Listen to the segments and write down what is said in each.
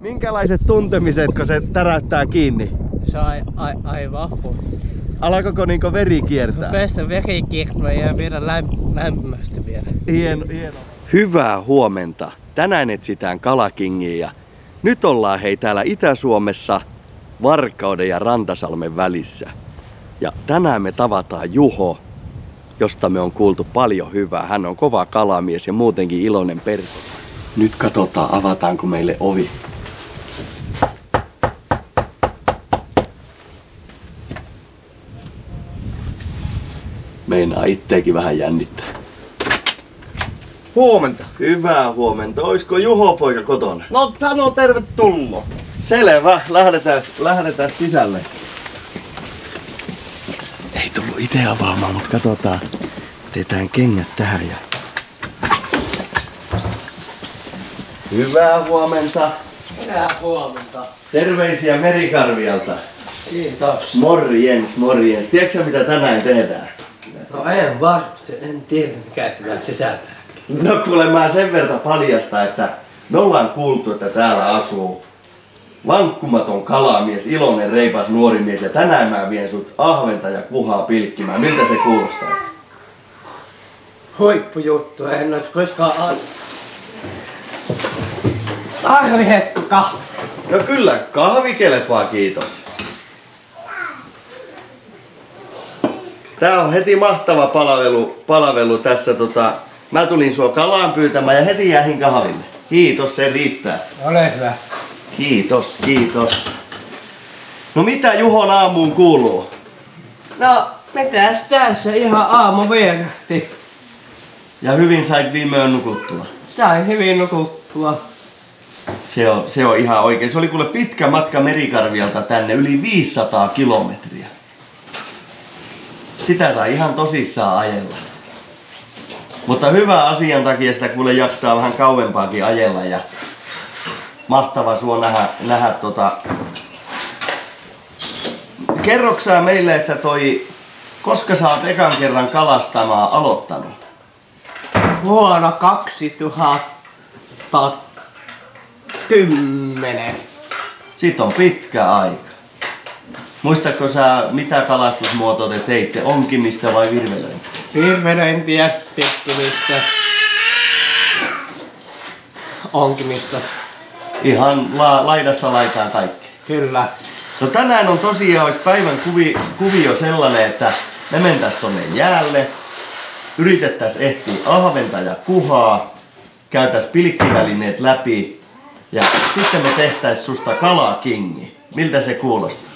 Minkälaiset tuntemiset, kun se täräyttää kiinni? Se on ai, ai, aivan vahvu. Alkoiko niinku veri kiertää? Päässä veri kiertää ja vielä lämp, lämpimästi vielä. Hieno, hieno. Hyvää huomenta. Tänään etsitään kalakingiä ja nyt ollaan hei täällä Itä-Suomessa Varkauden ja Rantasalmen välissä. Ja tänään me tavataan Juho, josta me on kuultu paljon hyvää. Hän on kova kalamies ja muutenkin iloinen perso. Nyt katsotaan, avataanko meille ovi. Meinaa itteekin vähän jännittää. Huomenta. Hyvää huomenta. Oisko Juho poika kotona? No sano tervetuloa. Selvä, lähdetään, lähdetään sisälle. Ei tullut itse avaamaan, mutta katsotaan. Teetään kengät tähän ja... Hyvää huomenta. Hyvää huomenta. Terveisiä Merikarvialta. Kiitos. Morjens, morjens. Tiedätkö mitä tänään tehdään? No en varmasti, en tiedä mikä tämä sisältää. No kuule mä sen verran paljasta, että me ollaan kuultu, että täällä asuu vankkumaton kalamies, iloinen reipas nuori mies ja tänään mä vien sut ahventa ja kuhaa pilkkimään. Miltä se kuulostaisi? Huippujuttu, en olisi koskaan an... Tarvi hetki kahvi. No kyllä, kahvi kelepaa, kiitos. Tää on heti mahtava palvelu, palvelu tässä tota... Mä tulin sua kalaan pyytämään ja heti jäähin kahville. Kiitos, se riittää. Ole hyvä. Kiitos, kiitos. No mitä Juhon aamuun kuuluu? No, mitäs tässä ihan aamu vierähti. Ja hyvin sait viime yön nukuttua. Sain hyvin nukuttua. Se on, se on ihan oikein. Se oli kuule pitkä matka Merikarvialta tänne, yli 500 kilometriä. Sitä sai ihan tosissaan ajella. Mutta hyvä asian takia sitä kuule jaksaa vähän kauempaakin ajella ja mahtava sua nähdä, nähdä tota... Kerroksää meille, että toi, koska sä oot ekan kerran kalastamaan aloittanut? Vuonna 2010. Siitä on pitkä aika. Muistatko sä, mitä kalastusmuotoa te teitte? Onkimista vai virvelöintiä? Virvelöintiä, pikkimistä. Onkimista. Ihan la- laidasta laitaan kaikki. Kyllä. No tänään on tosiaan olisi päivän kuvi, kuvio sellainen, että me mentäis tonne jäälle, yritettäis ehtiä ahventa ja kuhaa, käytäis pilkkivälineet läpi ja sitten me tehtäis susta kalakingi. Miltä se kuulostaa?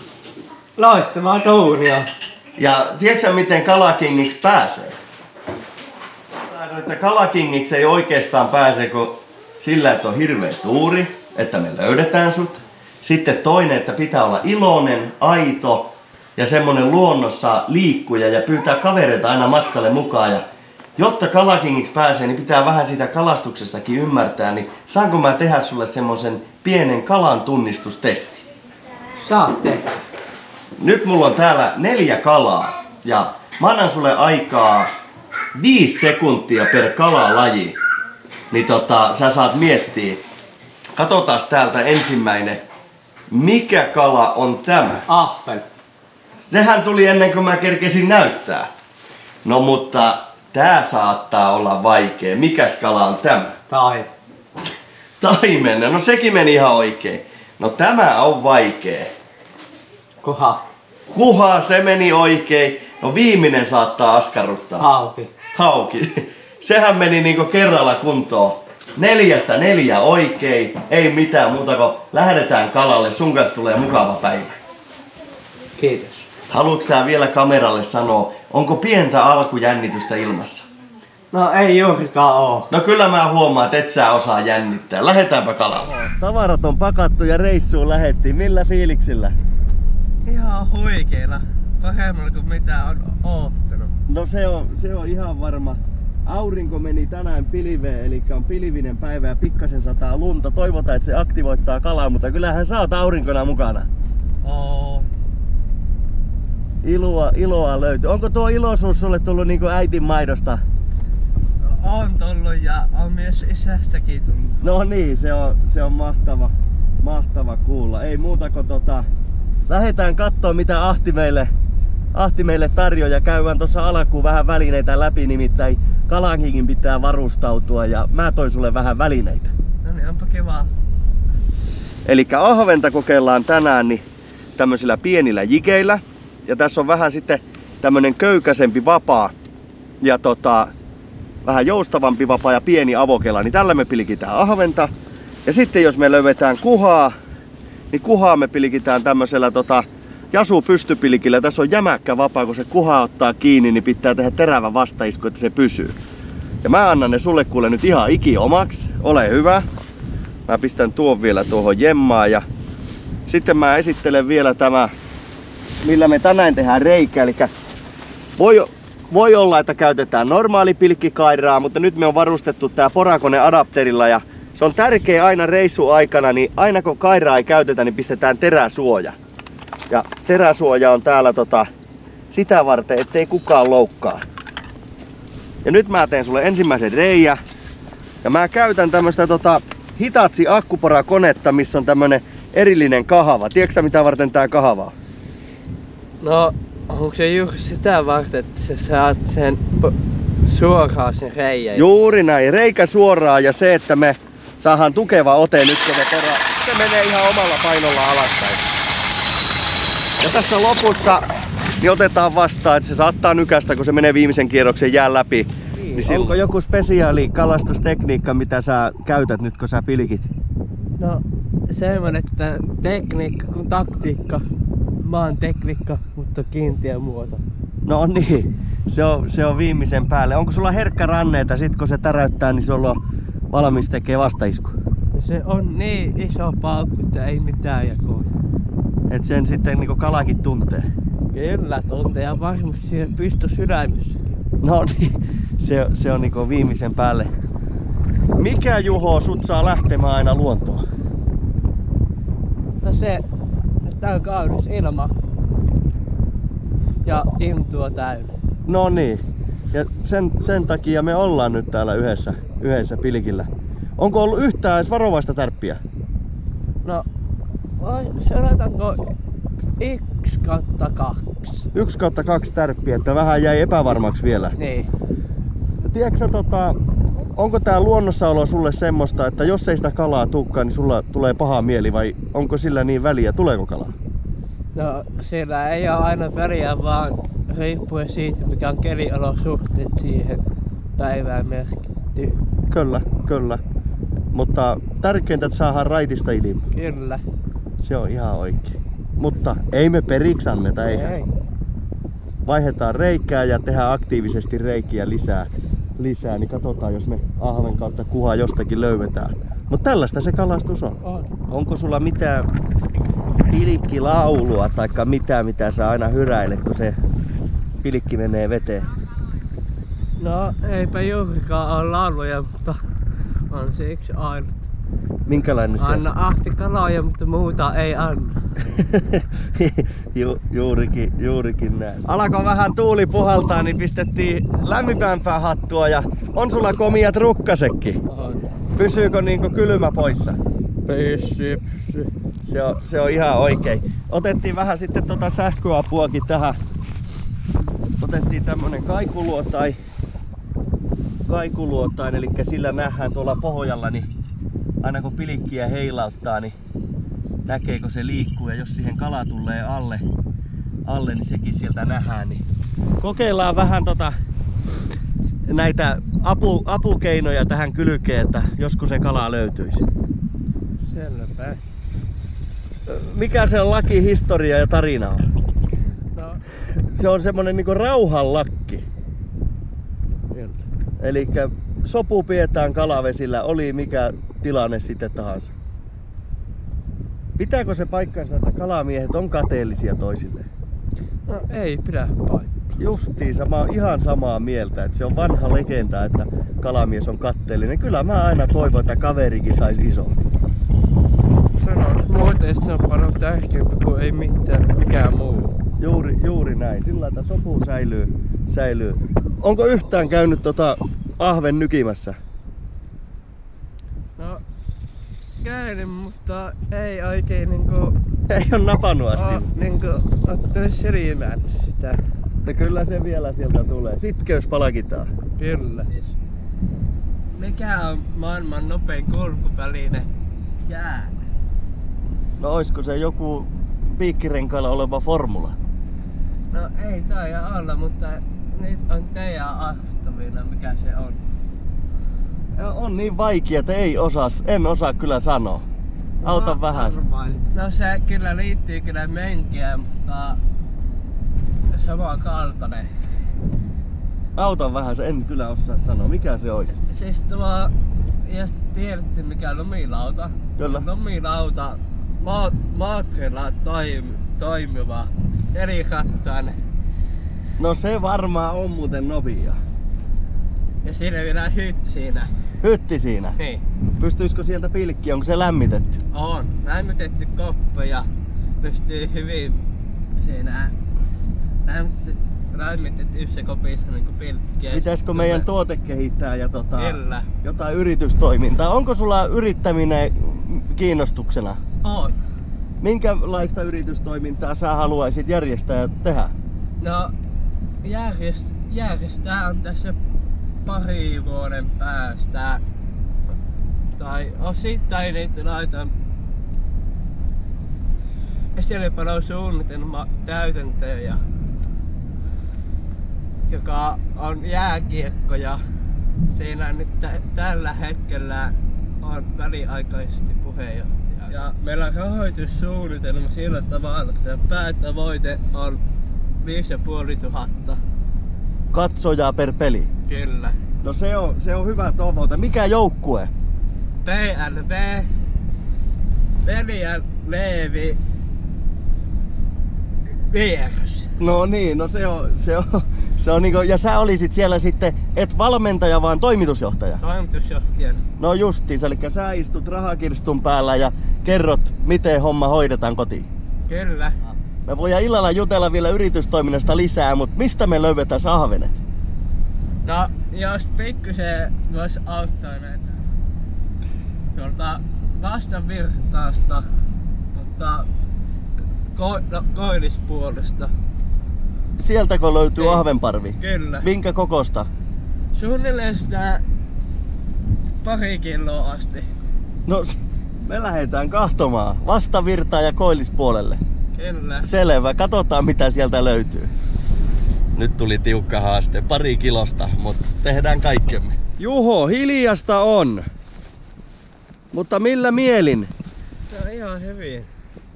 Loistavaa duunia. Ja tiedätkö miten kalakingiksi pääsee? Että kalakingiksi ei oikeastaan pääse kuin sillä, että on hirveä tuuri, että me löydetään sut. Sitten toinen, että pitää olla iloinen, aito ja semmonen luonnossa liikkuja ja pyytää kavereita aina matkalle mukaan. Ja jotta kalakingiksi pääsee, niin pitää vähän siitä kalastuksestakin ymmärtää. Niin saanko mä tehdä sulle semmoisen pienen kalan tunnistustesti? Saatte. Nyt mulla on täällä neljä kalaa ja mä annan sulle aikaa viisi sekuntia per kalalaji. Niin tota, sä saat miettiä. Katsotaan täältä ensimmäinen. Mikä kala on tämä? Ahven. Sehän tuli ennen kuin mä kerkesin näyttää. No mutta tää saattaa olla vaikea. Mikäs kala on tämä? Tai. Taimen. No sekin meni ihan oikein. No tämä on vaikea. Kuha. Kuha, se meni oikein. No viimeinen saattaa askarruttaa. Hauki. Hauki. Sehän meni niinku kerralla kuntoon. Neljästä neljä oikein. Ei mitään muuta kuin lähdetään kalalle. Sun kanssa tulee mukava päivä. Kiitos. Haluatko sä vielä kameralle sanoa, onko pientä alkujännitystä ilmassa? No ei juurikaan oo. No kyllä mä huomaan, että et sä osaa jännittää. Lähdetäänpä kalalle. Tavarat on pakattu ja reissuun lähettiin. Millä fiiliksillä? Ihan huikeena. Paremmalla kuin mitä on oottanut. No se on, se on ihan varma. Aurinko meni tänään pilveen, eli on pilvinen päivä ja pikkasen sataa lunta. Toivotaan, että se aktivoittaa kalaa, mutta kyllähän sä oot aurinkona mukana. Oo. Iloa, iloa löytyy. Onko tuo iloisuus sulle tullut niinku äitin maidosta? On tullut ja on myös isästäkin tullut. No niin, se on, se on mahtava, mahtava kuulla. Ei muuta kuin tota, lähdetään katsoa mitä Ahti meille, Ahti meille tarjoaa ja käydään tuossa alkuun vähän välineitä läpi, nimittäin Kalankingin pitää varustautua ja mä toin sulle vähän välineitä. No niin, onpa kiva. Eli ahventa kokeillaan tänään niin tämmöisillä pienillä jikeillä. Ja tässä on vähän sitten tämmönen köykäisempi vapaa ja tota, vähän joustavampi vapaa ja pieni avokela. Niin tällä me pilkitään ahventa. Ja sitten jos me löydetään kuhaa, niin kuhaa me pilkitään tämmöisellä tota, jasu pystypilkillä. Tässä on jämäkkä vapaa, kun se kuha ottaa kiinni, niin pitää tehdä terävä vastaisku, että se pysyy. Ja mä annan ne sulle kuule nyt ihan iki omaksi. Ole hyvä. Mä pistän tuon vielä tuohon jemmaan ja sitten mä esittelen vielä tämä, millä me tänään tehdään reikä. Eli voi, voi olla, että käytetään normaali pilkkikairaa, mutta nyt me on varustettu tää porakone adapterilla ja se on tärkeä aina reissu aikana, niin aina kun kairaa ei käytetä, niin pistetään teräsuoja. Ja teräsuoja on täällä tota, sitä varten, ettei kukaan loukkaa. Ja nyt mä teen sulle ensimmäisen reijä. Ja mä käytän tämmöstä tota Hitachi akkupora-konetta, missä on tämmönen erillinen kahava. Tiedätkö sä, mitä varten tää kahava on? No, onko se juuri sitä varten, että sä saat sen suoraan sen reijän? Juuri näin, reikä suoraan ja se, että me saadaan tukeva ote nyt, kun me pora... se menee ihan omalla painolla alaspäin. Ja tässä lopussa niin otetaan vastaan, että se saattaa nykästä, kun se menee viimeisen kierroksen jää läpi. Niin silloin- Onko joku spesiaali kalastustekniikka, mitä sä käytät nyt, kun sä pilkit? No, semmonen, että tekniikka kuin taktiikka. Maan tekniikka, mutta kiinteä muoto. No niin, se on, se on viimeisen päälle. Onko sulla herkkä ranneita, sit kun se täräyttää, niin sulla on valmis tekee vastaisku? Se on niin iso paukku, että ei mitään jakoa. Et sen sitten niinku kalakin tuntee. Kyllä, tuntee ja varmasti siihen pysty sydämessäkin. No niin, se, se on niinku viimeisen päälle. Mikä Juho sut saa lähtemään aina luontoon? No se, että on kaunis ilma. Ja intua täynnä. No niin, ja sen, sen takia me ollaan nyt täällä yhdessä, yhdessä pilkillä. Onko ollut yhtään edes varovaista tärppiä? No, vai sanotaanko yksi kautta kaksi. Yksi kautta kaksi tärppiä, että vähän jäi epävarmaksi vielä. Niin. Tiedätkö tota, onko tää luonnossaolo sulle semmoista, että jos ei sitä kalaa tukkaan, niin sulla tulee paha mieli vai onko sillä niin väliä, tuleeko kalaa? No, siellä ei ole aina väliä, vaan riippuen siitä, mikä on keliolosuhteet siihen päivään merkitty. Kyllä, kyllä. Mutta tärkeintä, että saadaan raitista ilma. Kyllä. Se on ihan oikein. Mutta ei me periksi anneta, eihän. Ei. Vaihdetaan reikää ja tehdään aktiivisesti reikiä lisää. lisää niin katsotaan, jos me ahven kautta kuha jostakin löydetään. Mutta tällaista se kalastus on. On. Onko sulla mitään pilkkilaulua tai mitään, mitä sä aina hyräilet, kun se pilkki menee veteen? No, eipä juurikaan ole lauluja, mutta on se yksi ainut. Minkälainen se Anna ahti kaloja, mutta muuta ei anna. Ju, juurikin, juurikin näin. Alkoi vähän tuuli puhaltaa, niin pistettiin lämmipämpää hattua ja on sulla komiat rukkasekki. Pysyykö niinku kylmä poissa? Pyssy, pyssy. Se on, se on ihan oikein. Otettiin vähän sitten tota sähköapuakin tähän. Otettiin tämmönen kaikuluotai. Kaikuluotain, eli sillä nähdään tuolla pohjalla, niin aina kun pilikkiä heilauttaa, niin näkeekö se liikkuu ja jos siihen kala tulee alle, alle niin sekin sieltä nähdään. Niin kokeillaan vähän tota, näitä apu, apukeinoja tähän kylkeen, että joskus se kala löytyisi. Selvä. Mikä se on laki, historia ja tarina on? No, Se on semmonen niinku rauhanlakki. kyllä. Eli sopu pidetään kalavesillä, oli mikä tilanne sitten tahansa. Pitääkö se paikkansa, että kalamiehet on kateellisia toisilleen? No, ei pidä paikkaa. Justiinsa, mä oon ihan samaa mieltä, että se on vanha legenda, että kalamies on katteellinen. Kyllä mä aina toivon, että kaverikin saisi ison. Että se on paljon tärkeämpi kuin ei mitään, mikään muu. Juuri, juuri näin, sillä että sopu säilyy, säilyy. Onko yhtään käynyt tota ahven nykimässä? No, käynyt, mutta ei oikein niinku, Ei on napannut asti. oo, niinku ottanut silmään sitä. No kyllä se vielä sieltä tulee. Sitkeys palakitaan. Kyllä. Mikä on maailman nopein kulkuväline? Jää. No oisko se joku piikkirenkailla oleva formula? No ei taida olla, mutta nyt on teidän arvottavina, mikä se on. Ja on niin vaikea, että ei osaa, en osaa kyllä sanoa. Auta Mä vähän. arvailin. No se kyllä liittyy kyllä menkiä, mutta sama kaltainen. Auta vähän, se en kyllä osaa sanoa. Mikä se olisi? Siis tuo, jos tiedätte mikä on lumilauta. Kyllä. Lumilauta, ma- maakrilla toim, toimiva, eri kattoinen. No se varmaan on muuten novia. Ja siinä vielä hytti siinä. Hytti siinä. Niin. Pystyisikö sieltä pilkkiä? Onko se lämmitetty? On. Lämmitetty koppa ja pystyy hyvin siinä lämmitetty, lämmitetty yhdessä kopissa niinku pilkkiä. Pitäisikö meidän tuote kehittää ja tota, Kyllä. jotain yritystoimintaa? Onko sulla yrittäminen kiinnostuksena? On. Minkälaista yritystoimintaa sä haluaisit järjestää ja tehdä? No, järjest, järjestää on tässä pari vuoden päästä. Tai osittain nyt laitan suunnitelma täytäntöön ja joka on jääkiekko ja siinä nyt tä- tällä hetkellä on väliaikaisesti puheenjohtaja. Ja meillä on rahoitussuunnitelma sillä tavalla, että päätavoite on 5500. Katsojaa per peli. Kyllä. No se on, se on hyvä tavoite. Mikä joukkue? PLV, Veliä Leevi, vieras. No niin, no se on, se on, se on niinku, ja sä olisit siellä sitten, et valmentaja vaan toimitusjohtaja. Toimitusjohtajana. No justiinsa, eli sä istut rahakirstun päällä ja kerrot, miten homma hoidetaan kotiin. Kyllä. Me voidaan illalla jutella vielä yritystoiminnasta lisää, mutta mistä me löydetään ahvenet? No, jos pikkusen vois auttaa näitä tuolta vastavirtaasta, mutta ko- no, koillispuolesta. Sieltäkö löytyy Niin. ahvenparvi? Kyllä. Minkä kokosta? Suunnilleen sitä pari kiloa asti. No me lähdetään kahtomaan vastavirtaa ja koillispuolelle. Kyllä. Selvä, katsotaan mitä sieltä löytyy. Nyt tuli tiukka haaste, pari kilosta, mutta tehdään kaikkemme. Juho, hiljasta on. Mutta millä mielin? Se on ihan hyvin.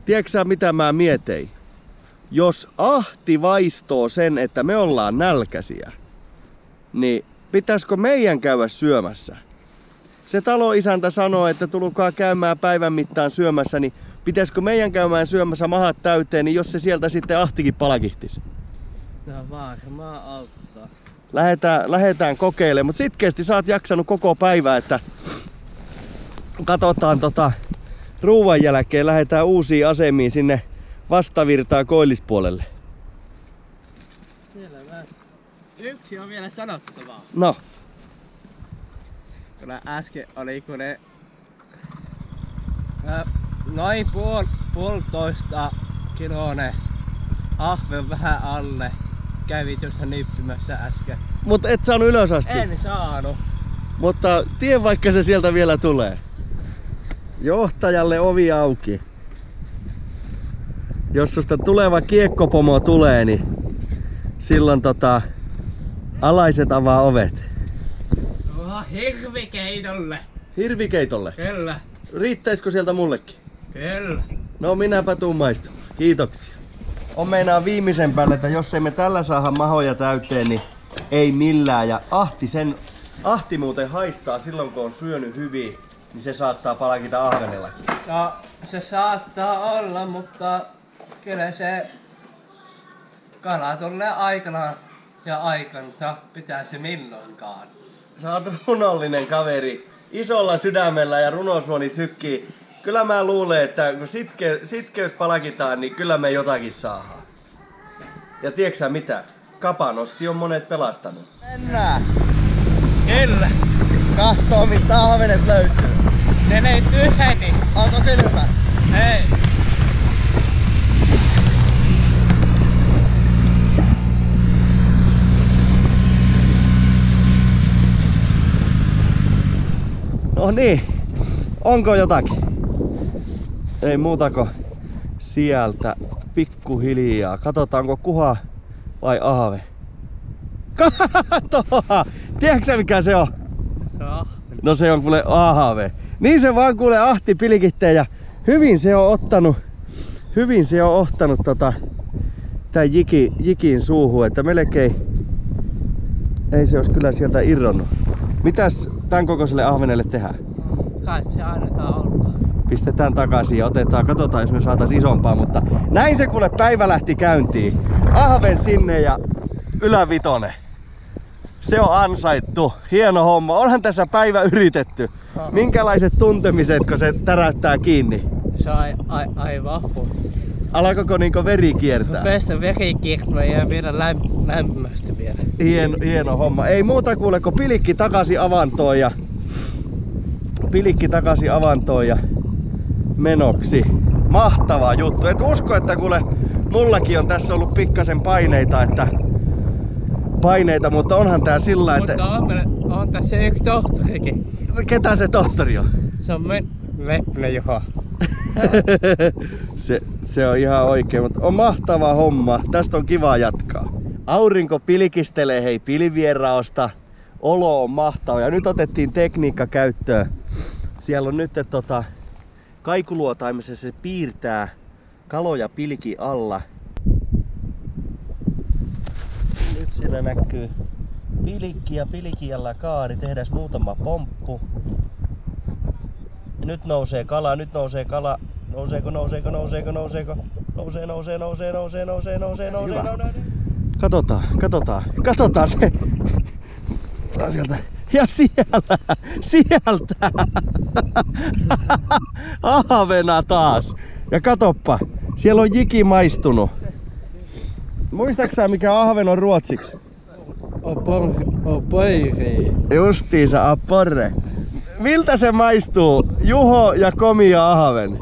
Tiedätkö mitä mä mietin? Jos Ahti vaistoo sen, että me ollaan nälkäisiä, niin pitäisikö meidän käydä syömässä? Se taloisäntä sanoo, että tulkaa käymään päivän mittaan syömässä, niin pitäisikö meidän käymään syömässä mahat täyteen, niin jos se sieltä sitten Ahtikin palakihtis? No varmaan auttaa. Lähetään, lähetään kokeilemaan, mutta sitkeästi sä oot jaksanut koko päivää, että katsotaan tota ruuan jälkeen, lähdetään uusiin asemiin sinne vastavirtaa koillispuolelle. Selvä. Yksi on vielä sanottavaa. No, Kyllä äsken oli kun ne ää, noin puol, puolitoista kiloinen ahven vähän alle kävi tuossa nyppimässä äsken. mutta et saanut ylös asti. En saanut. Mutta tie vaikka se sieltä vielä tulee. Johtajalle ovi auki. Jos susta tuleva kiekkopomo tulee, niin silloin tota, alaiset avaa ovet. Tuohon hirvikeitolle. Hirvikeitolle. Kyllä, Riittäisikö sieltä mullekin? Kyllä. No minäpä tuun maistumaan. Kiitoksia. On meinaa viimeisen päälle, että jos ei me tällä saada mahoja täyteen, niin ei millään. Ja Ahti sen, Ahti muuten haistaa silloin kun on syönyt hyvin, niin se saattaa palkita ahvenellakin. No, se saattaa olla, mutta kyllä se kala tulee aikana ja aikansa pitää se milloinkaan. Sä oot runollinen kaveri. Isolla sydämellä ja runosuoni sykkii. Kyllä mä luulen, että kun sitke, sitkeys palkitaan, niin kyllä me jotakin saadaan. Ja tiedätkö sä mitä? Kapanossi on monet pelastanut. Mennään! Kyllä. Kahtoo mistä ahvenet löytyy. Ne leit yhden, Onko kylmä? Ei. No niin, onko jotakin? Ei muutako sieltä pikkuhiljaa. Katsotaanko kuha vai ahve. Katoa! Tiedätkö mikä se on? Se on No se on kuule ahve. Niin se vaan kuule ahti pilikitteen ja hyvin se on ottanut, hyvin se on ottanut tota, tän jiki, jikin suuhun, että melkein ei se olisi kyllä sieltä irronnut. Mitäs tän kokoiselle ahvenelle tehdään? Kai se annetaan olla. Pistetään takaisin ja otetaan, katsotaan jos me saatais isompaa, mutta näin se kuule päivä lähti käyntiin. Ahven sinne ja ylävitone. Se on ansaittu. Hieno homma. Onhan tässä päivä yritetty. Minkälaiset tuntemiset, kun se täräyttää kiinni? Se on ai, ai, aivan. Alkoiko niinku veri kiertää? Pesä verikiertymä ja vielä lämp, lämpimästi vielä. Hieno, hieno homma. Ei muuta kuule, kun pilikki takaisin avantoon ja pilikki takaisin avantoon ja menoksi. Mahtava juttu. Et usko, että kuule, mullakin on tässä ollut pikkasen paineita, että paineita, mutta onhan tää sillä, että Mutta on, on tässä yksi tohtorikin. ketä se tohtori on? Se on men... Lepne Juha. se, se on ihan oikein, mutta on mahtava homma. Tästä on kiva jatkaa. Aurinko pilkistelee hei pilivieraosta. Olo on mahtava ja nyt otettiin tekniikka käyttöön. Siellä on nyt tota, kaikuluotaimessa se piirtää kaloja pilki alla. Nyt siellä näkyy pilikki ja pilkialla kaari. Tehdään muutama pomppu. Ja nyt nousee kala, nyt nousee kala. Nouseeko, nouseeko, nouseeko, nouseeko? Nousee, nousee, nousee, nousee, nousee, nousee, nousee, nousee. Katsotaan, katsotaan, katsotaan se. Sieltä. Ja siellä, sieltä. Ahvena taas. Ja katoppa, siellä on jiki maistunut. Muistaaksä mikä ahven on ruotsiksi? Poiri. Justiinsa apporre. Miltä se maistuu? Juho ja komia ahven.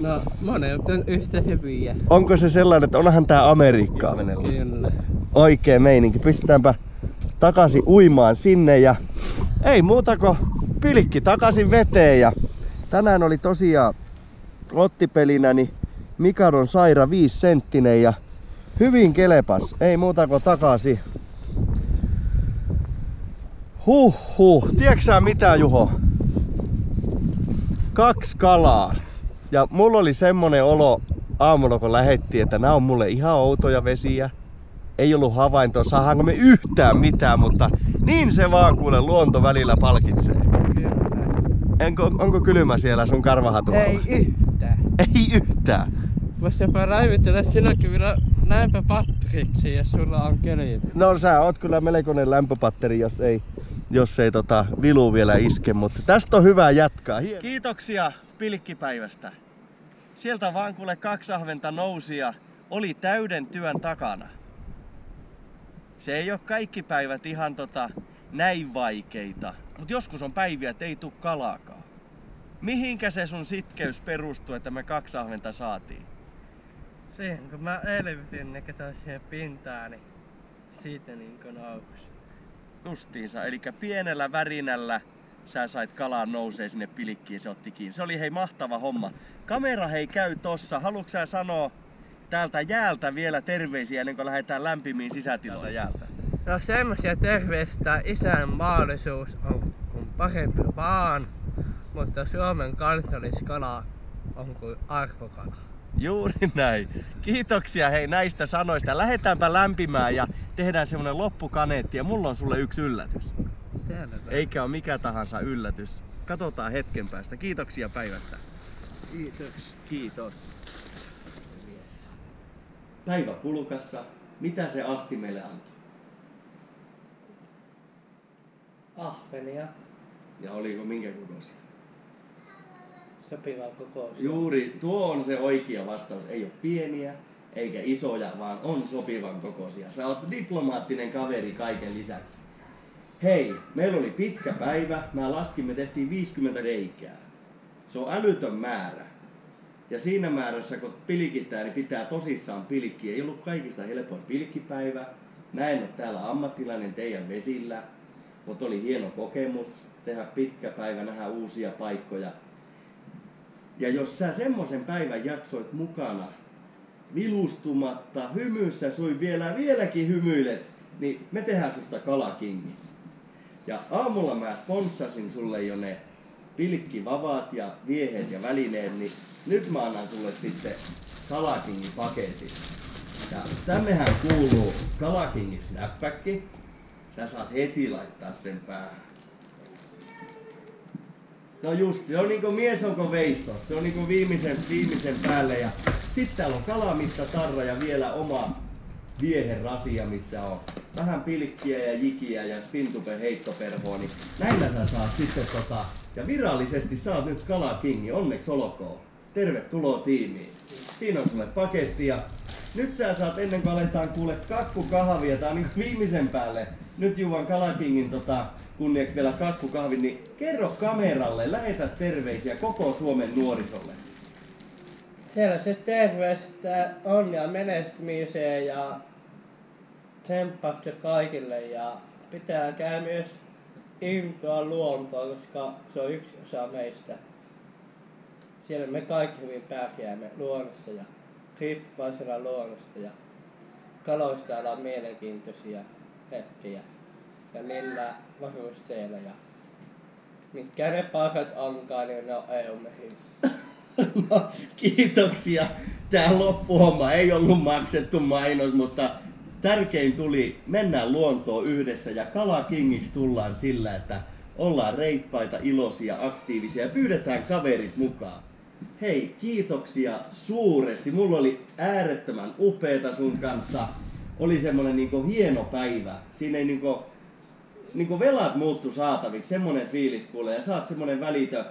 No, monet on yhtä hyviä. Onko se sellainen, että onhan tää Amerikkaa venellä? Kyllä. Oikee meininki. Pistetäänpä takaisin uimaan sinne ja ei muuta kuin pilkki takaisin veteen ja tänään oli tosiaan ottipelinä niin Mikadon saira 5 senttinen ja hyvin kelepas. Ei muuta kuin takaisin. Huh huh. Tiedätkö mitä Juho? Kaksi kalaa. Ja mulla oli semmonen olo aamulla kun lähettiin, että nämä on mulle ihan outoja vesiä. Ei ollut havaintoa, saadaanko me yhtään mitään, mutta niin se vaan kuule luonto välillä palkitsee. Enko, onko kylmä siellä sun karvahatulla? Ei yhtään. Ei yhtään. Voisi jopa raivitella sinäkin vielä näinpä patteriksi, jos sulla on keli. No sä oot kyllä melkoinen lämpöpatteri, jos ei, jos ei tota vilu vielä iske, mutta tästä on hyvä jatkaa. Hien. Kiitoksia pilkkipäivästä. Sieltä vaan kuule kaksi ahventa nousi ja oli täyden työn takana. Se ei ole kaikki päivät ihan tota näin vaikeita, mutta joskus on päiviä, että ei tuu kalaakaan. Mihinkä se sun sitkeys perustuu, että me kaksi ahventa saatiin? Siihen kun mä elvytin ne kato siihen pintaan, niin siitä niinku nousi. Justiinsa, eli pienellä värinällä sä sait kalaan nousee sinne pilikkiin, se otti kiinni. Se oli hei mahtava homma. Kamera hei käy tossa. Haluatko sä sanoa täältä jäältä vielä terveisiä ennen kuin lähdetään lämpimiin sisätiloihin jäältä? No semmosia terveistä isän mahdollisuus on kun parempi vaan, mutta Suomen kansalliskala on kuin arvokala. Juuri näin. Kiitoksia hei näistä sanoista. Lähdetäänpä lämpimään ja tehdään semmonen loppukaneetti ja mulla on sulle yksi yllätys. Selvä. Eikä ole mikä tahansa yllätys. Katsotaan hetken päästä. Kiitoksia päivästä. Kiitos. Kiitos. Päivä pulkassa. Mitä se ahti meille antoi? Ahvenia. Ja oliko minkä kokoisia? Sopiva kokous. Juuri tuo on se oikea vastaus. Ei ole pieniä eikä isoja, vaan on sopivan kokoisia. Sä oot diplomaattinen kaveri kaiken lisäksi. Hei, meillä oli pitkä päivä. Mä laskin, me tehtiin 50 reikää. Se on älytön määrä. Ja siinä määrässä, kun pilkitään, niin pitää tosissaan pilkkiä. Ei ollut kaikista helpoin pilkkipäivä. Mä en ole täällä ammattilainen teidän vesillä, mutta oli hieno kokemus tehdä pitkä päivä, nähdä uusia paikkoja. Ja jos sä semmoisen päivän jaksoit mukana, vilustumatta, hymyssä sui vielä, vieläkin hymyilet, niin me tehdään susta kalakingi. Ja aamulla mä sponssasin sulle jo ne pilkkivavaat ja viehet ja välineet, niin nyt mä annan sulle sitten kalakingin paketin. Ja tännehän kuuluu kalakingin snapback. Sä saat heti laittaa sen päähän. No just, se on niinku mies onko veistos. Se on niinku viimeisen, viimeisen päälle. Ja sitten täällä on kalamittatarra ja vielä oma vieherrasia, missä on vähän pilkkiä ja jikiä ja spintupe heittoperhoa, niin näillä sä saat sitten tota, ja virallisesti saat nyt kalakingi, onneksi olkoon. Tervetuloa tiimiin. Siinä on sulle paketti ja nyt sä saat ennen kuin aletaan kuule kakkukahvia, tää on niin viimeisen päälle. Nyt juon kalakingin tota, kunniaksi vielä kakkukahvin, niin kerro kameralle, lähetä terveisiä koko Suomen nuorisolle. Siellä se terveistä onnea menestymiseen ja tsemppausta kaikille ja pitää käydä myös intoa luontoa, koska se on yksi osa meistä. Siellä me kaikki hyvin pärjäämme luonnossa ja riippuvaisella luonnosta ja kaloista ollaan mielenkiintoisia hetkiä ja millä varusteilla ja mitkä ne parhaat onkaan, niin ne on EU-merin. No, kiitoksia. Tämä loppuhomma ei ollut maksettu mainos, mutta tärkein tuli, mennään luontoon yhdessä ja kalakingiksi tullaan sillä, että ollaan reippaita, iloisia, aktiivisia ja pyydetään kaverit mukaan. Hei, kiitoksia suuresti. Mulla oli äärettömän upeeta sun kanssa. Oli semmonen niinku hieno päivä. Siinä ei niinku, niinku velat muuttu saataviksi. Semmonen fiilis kuule. Ja saat semmonen välitö.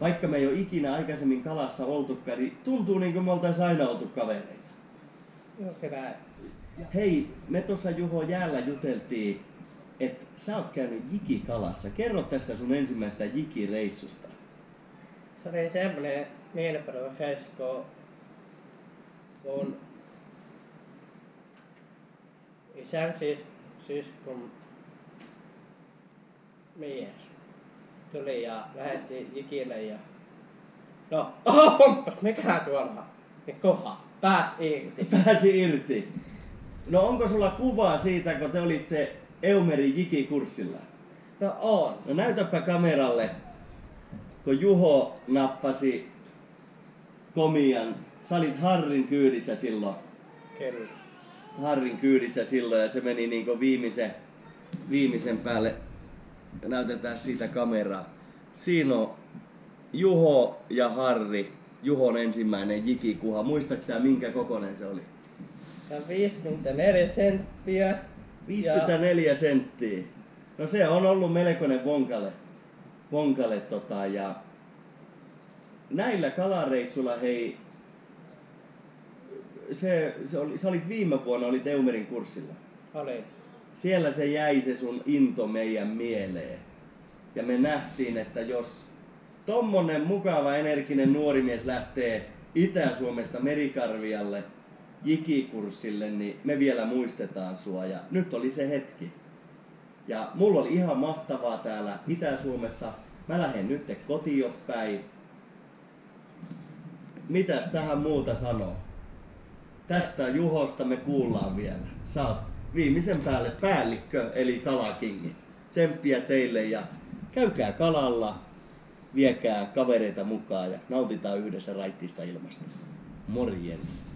Vaikka me ei ole ikinä aikaisemmin kalassa oltukaan, niin tuntuu niin kuin me oltais aina oltu kavereita. Joo, se näin. Hei, me tuossa Juho jäällä juteltiin, että sä oot käynyt jikikalassa. Kerro tästä sun ensimmäisestä jikireissusta. Se oli semmoinen reissu, kun mun isän siis syskon mies tuli ja lähetti jikille ja no, oho, pomppas, mikä tuolla? Niin koha, pääs irti. Pääsi irti. No onko sulla kuvaa siitä, kun te olitte Eumerin jikikurssilla? No on. No näytäpä kameralle, kun Juho nappasi komian. Sä olit Harrin kyydissä silloin. Kyllä. Harrin kyydissä silloin ja se meni niin viimeisen, viimeisen päälle. Ja näytetään siitä kameraa. Siinä on Juho ja Harri. Juhon ensimmäinen jikikuha. Muistaaksä minkä kokonen se oli? Ja 54 senttiä. 54 senttiä. No se on ollut melkoinen vonkale. vonkale tota, ja näillä kalareissuilla hei, se, se oli, sä olit viime vuonna olit Eumerin kurssilla. Oli. Siellä se jäi se sun into meidän mieleen. Ja me nähtiin, että jos tommonen mukava energinen nuori mies lähtee Itä-Suomesta Merikarvialle jikikurssille, niin me vielä muistetaan sua. Ja nyt oli se hetki. Ja mulla oli ihan mahtavaa täällä Itä-Suomessa. Mä lähden nyt kotiin päin. Mitäs tähän muuta sanoo? Tästä Juhosta me kuullaan vielä. Oot viimeisen päälle päällikkö, eli kalakingi. Tsemppiä teille ja käykää kalalla, viekää kavereita mukaan ja nautitaan yhdessä raittista ilmasta. Morjens!